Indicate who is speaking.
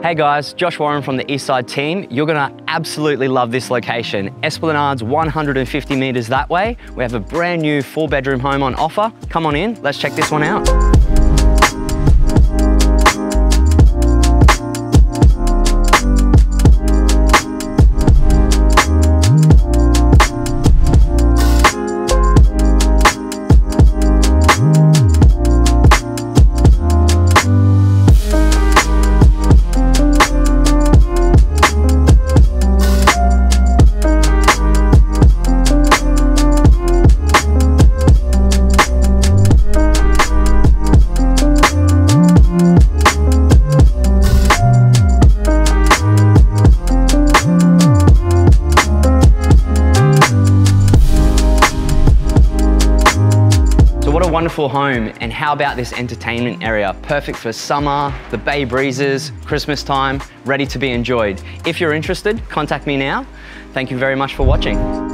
Speaker 1: Hey guys, Josh Warren from the Eastside team. You're gonna absolutely love this location. Esplanade's 150 meters that way. We have a brand new four bedroom home on offer. Come on in, let's check this one out. A wonderful home and how about this entertainment area? Perfect for summer, the bay breezes, Christmas time, ready to be enjoyed. If you're interested, contact me now. Thank you very much for watching.